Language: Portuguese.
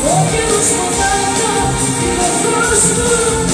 Porque nos mata, que nos frustra